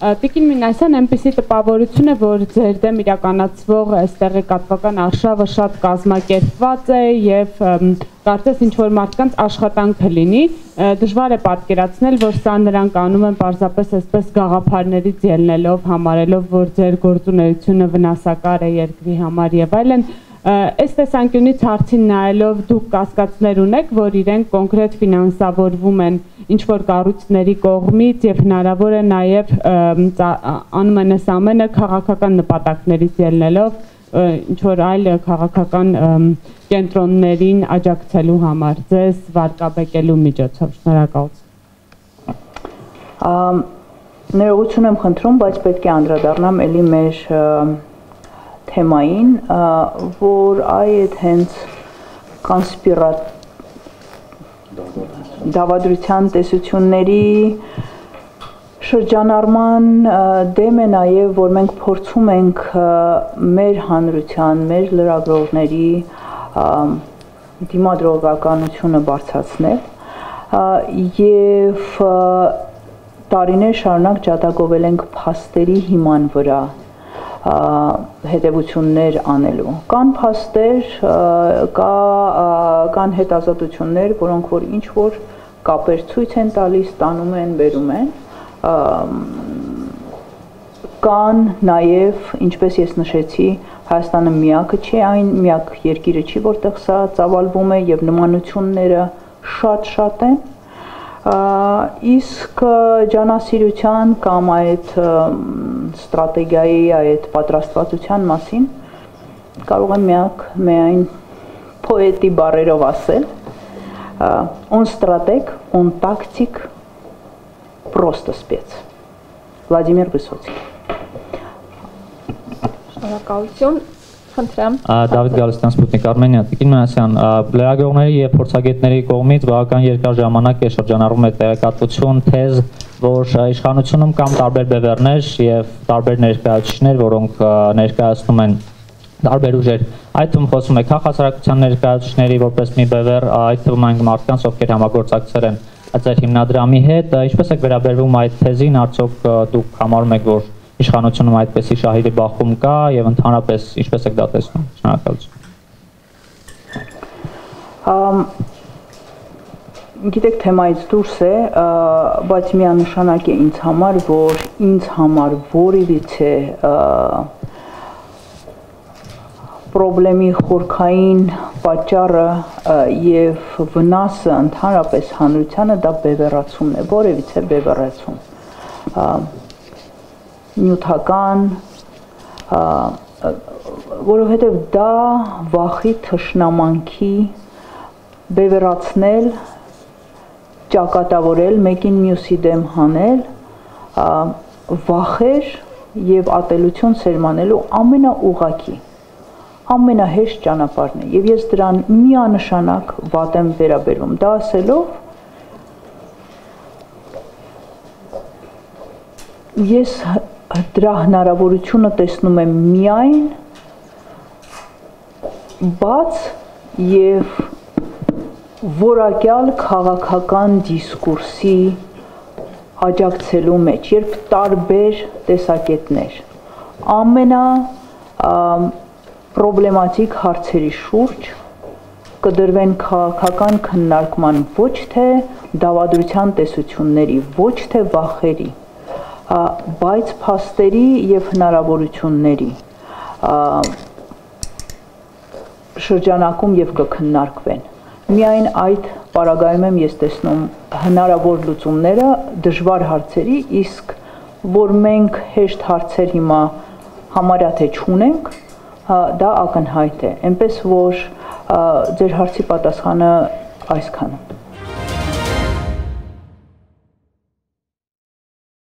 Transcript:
Տիկին Մինասյան այնպեսի տպավորություն է, որ ձեր դեմ իրականացվող այստեղի կատվական արշավը շատ կազմակերպված է եւ կարծես ինչ որ մարդկանց աշխատանքը լինի, դժվար է պատկերացնել, որ սա նրանք անում են պարզապես այսպես գաղափարներից ելնելով, համարելով, որ ձեր գործունեությունը վնասակար է երկրի համար եւ այլն, Այս տեսանկյունից հարցին նայելով դուք կասկածներ ունեք, որ իրենք կոնկրետ ֆինանսավորվում են ինչ որ կառույցների կողմից եւ հնարավոր է նաեւ անում են այս ամենը քաղաքական նպատակներից ելնելով ինչ որ այլ քաղաքական կենտրոններին աջակցելու համար ձեզ վարկաբեկելու միջոցով շնորհակալություն ներողություն եմ խնդրում, բայց պետք է անդրադառնամ ելի մեր թեմային, որ այդ հենց կոնսպիրատ դավադրության տեսությունների շրջանառման դեմ է նաև, որ մենք փորձում ենք մեր հանրության, մեր լրագրողների դիմադրողականությունը բարձրացնել եւ տարիներ շարունակ ջատագովել ենք փաստերի հիման վրա հետևություններ անելու։ Կան փաստեր, կա կան հետազոտություններ, որոնք որ ինչ որ կապեր ցույց են տալիս, տանում են, բերում են կան նաև ինչպես ես նշեցի Հայաստանը միակը չի այն միակ երկիրը չի որտեղ սա ծավալվում է եւ նմանությունները շատ-շատ են իսկ ջանասիրության կամ այդ ստրատեգիայի այդ պատրաստվածության մասին կարող եմ միակ միայն պոետի բարերով ասել он стратег, он тактик, просто спец։ Վլադիմիր Վիսոցկի։ Շնորհակալություն Խնդրեմ։ Դավիթ Գալստյան, Սպուտնիկ Արմենիա, Տիկին Մնասյան, լրագրողների եւ փորձագետների կողմից բավական երկար ժամանակ է շրջանառվում է տեղեկատվություն, թեզ, որ իշխանությունում կամ տարբեր բևեռներ եւ տարբեր ներկայացուցիչներ, որոնք ներկայացնում են տարբեր ուժեր, այդ թվում խոսում է քաղաքացիական ներկայացուցիչների որպես մի բևեռ, այդ թվում այն մարդկանց, ովքեր համագործակցել են այդ հիմնադրամի հետ, ինչպես է վերաբերվում այդ թեզին, արդյոք դուք համարում եք, որ իշխանությունում այդպեսի շահերի բախում կա եւ ընդհանրապես ինչպես եք դա տեսնում։ Շնորհակալություն։ Գիտեք, թեմայից դուրս է, բայց միանշանակ է ինձ համար, որ ինձ համար որևիցե խնդրեմի խորքային պատճառը եւ վնասը ընդհանրապես հանրությանը դա բևեռացումն է, որևիցե բևեռացում նյութական որովհետև դա վախի թշնամանքի բևեռացնել ճակատավորել մեկին մյուսի դեմ հանել վախեր եւ ատելություն սերմանելու ամենաուղակի ամենահեշտ ճանապարհն է եւ ես դրան միանշանակ վատ եմ վերաբերում դա ասելով ես դրա հնարավորությունը տեսնում եմ միայն բաց եւ որակյալ քաղաքական դիսկուրսի աջակցելու մեջ, երբ տարբեր տեսակետներ ամենա պրոբլեմատիկ հարցերի շուրջ կդրվեն քաղաքական քննարկման ոչ թե դավադրության տեսությունների, ոչ թե վախերի բայց փաստերի եւ հնարավորությունների շրջանակում եւ կքննարկվեն միայն այդ պարագայում եմ ես տեսնում հնարավոր լուծումները դժվար հարցերի իսկ որ մենք հեշտ հարցեր հիմա համարյա թե չունենք դա ակնհայտ է այնպես որ ձեր հարցի պատասխանը այսքանը